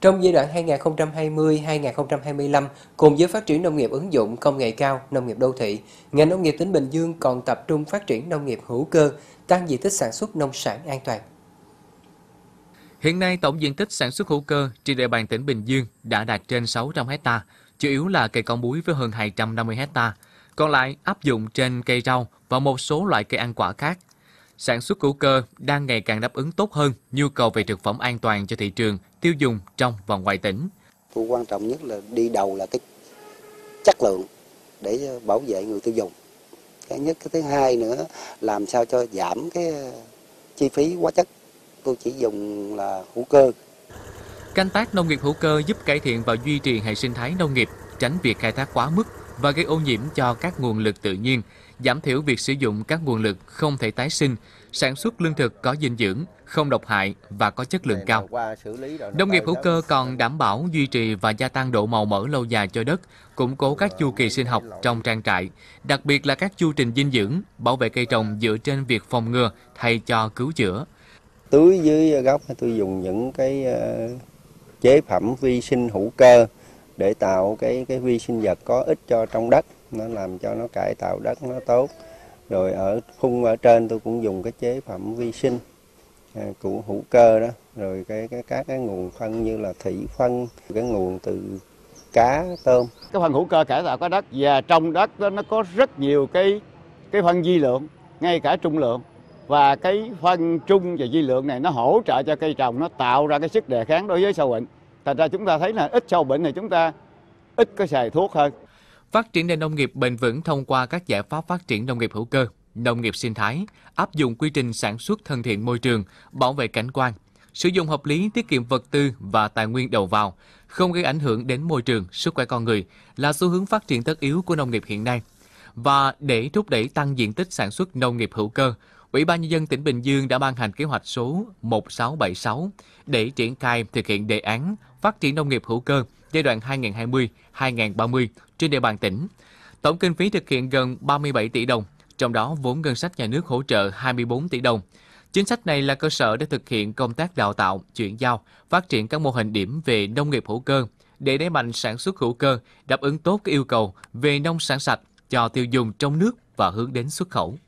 Trong giai đoạn 2020-2025, cùng với phát triển nông nghiệp ứng dụng công nghệ cao, nông nghiệp đô thị, ngành nông nghiệp tỉnh Bình Dương còn tập trung phát triển nông nghiệp hữu cơ, tăng diện tích sản xuất nông sản an toàn. Hiện nay, tổng diện tích sản xuất hữu cơ trên địa bàn tỉnh Bình Dương đã đạt trên 600 hecta, chủ yếu là cây con búi với hơn 250 hecta, còn lại áp dụng trên cây rau và một số loại cây ăn quả khác. Sản xuất hữu cơ đang ngày càng đáp ứng tốt hơn nhu cầu về thực phẩm an toàn cho thị trường tiêu dùng trong và ngoài tỉnh. Vụ quan trọng nhất là đi đầu là cái chất lượng để bảo vệ người tiêu dùng. Cái nhất cái thứ hai nữa làm sao cho giảm cái chi phí hóa chất. Tôi chỉ dùng là hữu cơ. Canh tác nông nghiệp hữu cơ giúp cải thiện và duy trì hệ sinh thái nông nghiệp, tránh việc khai thác quá mức và gây ô nhiễm cho các nguồn lực tự nhiên, giảm thiểu việc sử dụng các nguồn lực không thể tái sinh, sản xuất lương thực có dinh dưỡng, không độc hại và có chất lượng cao. Nông nghiệp hữu cơ còn đảm bảo duy trì và gia tăng độ màu mỡ lâu dài cho đất, củng cố các chu kỳ sinh học trong trang trại, đặc biệt là các chu trình dinh dưỡng, bảo vệ cây trồng dựa trên việc phòng ngừa thay cho cứu chữa. Tưới dưới gốc tôi dùng những cái ờ, chế phẩm vi sinh hữu cơ để tạo cái cái vi sinh vật có ích cho trong đất. Nó làm cho nó cải tạo đất nó tốt. Rồi ở khung ở trên tôi cũng dùng cái chế phẩm vi sinh à, của hữu cơ đó. Rồi cái, cái các cái nguồn phân như là thủy phân cái nguồn từ cá tôm. Cái phân hữu cơ cải tạo có đất và trong đất đó nó có rất nhiều cái cái phân di lượng ngay cả trung lượng. Và cái phân trung và di lượng này nó hỗ trợ cho cây trồng nó tạo ra cái sức đề kháng đối với sâu bệnh thành ra chúng ta thấy là ít sâu bệnh thì chúng ta ít có xài thuốc hơn phát triển nền nông nghiệp bền vững thông qua các giải pháp phát triển nông nghiệp hữu cơ, nông nghiệp sinh thái, áp dụng quy trình sản xuất thân thiện môi trường, bảo vệ cảnh quan, sử dụng hợp lý tiết kiệm vật tư và tài nguyên đầu vào, không gây ảnh hưởng đến môi trường, sức khỏe con người là xu hướng phát triển tất yếu của nông nghiệp hiện nay. Và để thúc đẩy tăng diện tích sản xuất nông nghiệp hữu cơ, Ủy ban nhân dân tỉnh Bình Dương đã ban hành kế hoạch số 1676 để triển khai thực hiện đề án phát triển nông nghiệp hữu cơ giai đoạn 2020-2030 trên địa bàn tỉnh. Tổng kinh phí thực hiện gần 37 tỷ đồng, trong đó vốn ngân sách nhà nước hỗ trợ 24 tỷ đồng. Chính sách này là cơ sở để thực hiện công tác đào tạo, chuyển giao, phát triển các mô hình điểm về nông nghiệp hữu cơ để đẩy mạnh sản xuất hữu cơ, đáp ứng tốt các yêu cầu về nông sản sạch cho tiêu dùng trong nước và hướng đến xuất khẩu.